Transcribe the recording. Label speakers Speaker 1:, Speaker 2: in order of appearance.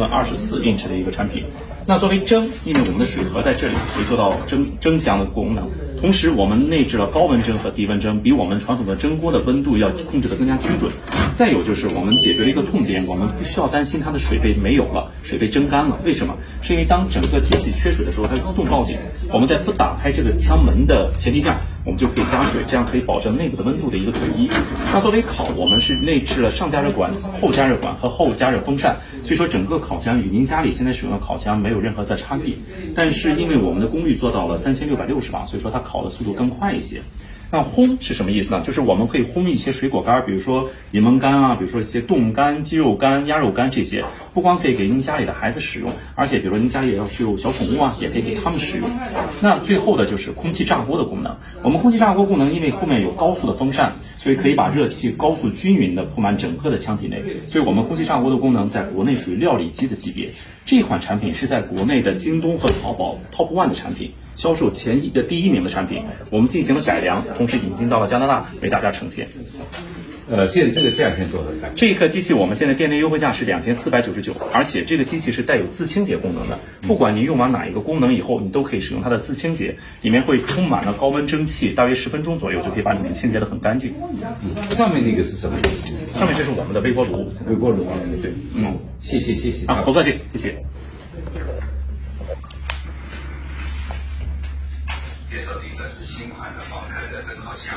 Speaker 1: 寸二十四英尺的一个产品。那作为蒸，因为我们的水盒在这里，可以做到蒸蒸箱的功能。同时，我们内置了高温蒸和低温蒸，比我们传统的蒸锅的温度要控制的更加精准。再有就是我们解决了一个痛点，我们不需要担心它的水被没有了，水被蒸干了。为什么？是因为当整个机器缺水的时候，它自动报警。我们在不打开这个枪门的前提下，我们就可以加水，这样可以保证内部的温度的一个统一。那作为烤，我们是内置了上加热管、后加热管和后加热风扇，所以说整个烤箱与您家里现在使用的烤箱没有任何的差别。但是因为我们的功率做到了三千六百六十瓦，所以说它烤的速度更快一些。那烘是什么意思呢？就是我们可以烘一些水果干，比如说柠檬干啊，比如说一些冻干、鸡肉干、鸭肉干这些，不光可以给您家里的孩子使用，而且比如说您家里要是有小宠物啊，也可以给他们使用。那最后的就是空气炸锅的功能。我们空气炸锅功能，因为后面有高速的风扇，所以可以把热气高速均匀的铺满整个的腔体内。所以我们空气炸锅的功能在国内属于料理机的级别。这款产品是在国内的京东和淘宝 Top One 的产品。销售前一的第一名的产品，我们进行了改良，同时引进到了加拿大为大家呈现。
Speaker 2: 呃，现在这个价钱多少？
Speaker 1: 这一颗机器我们现在店内优惠价是两千四百九十九，而且这个机器是带有自清洁功能的，不管您用完哪一个功能以后，你都可以使用它的自清洁，里面会充满了高温蒸汽，大约十分钟左右就可以把里面清洁的很干净。
Speaker 2: 嗯，上面那个是什么？
Speaker 1: 上面这是我们的微波炉，
Speaker 2: 微波炉。
Speaker 1: 对，嗯，
Speaker 2: 谢谢谢谢
Speaker 1: 啊，不客气，谢谢。
Speaker 3: 是新款的宝凯的蒸烤箱。